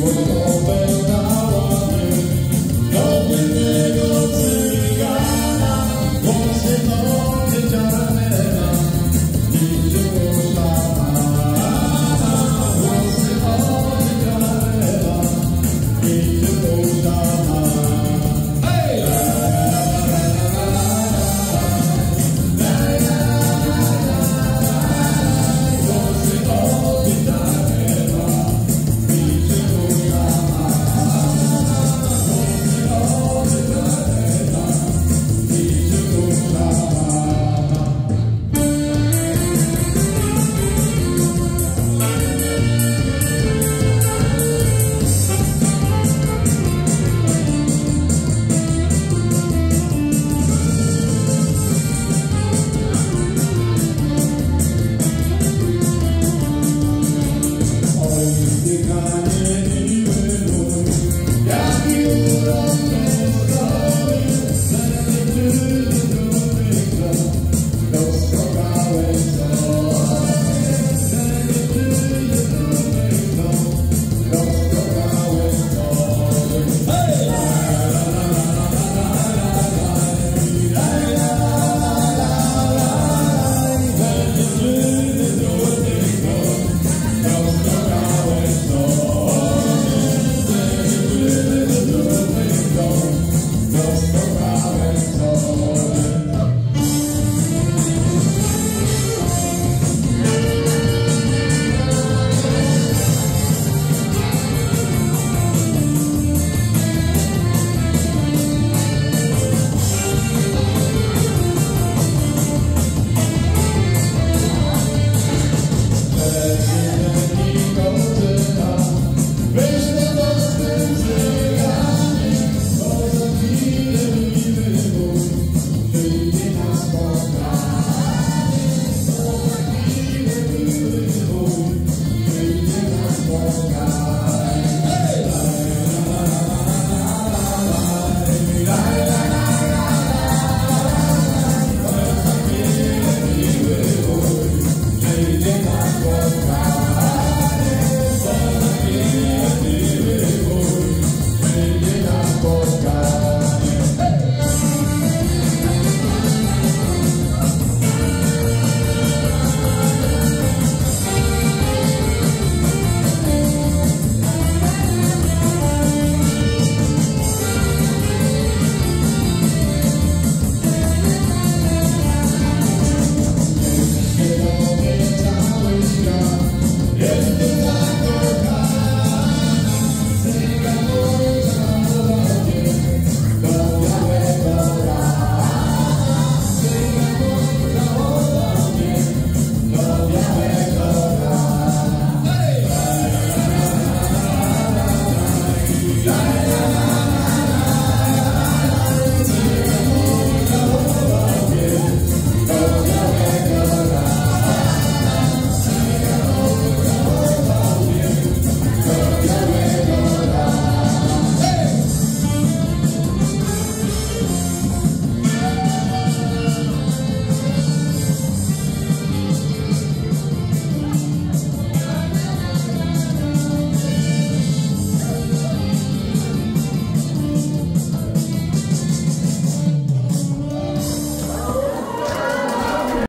What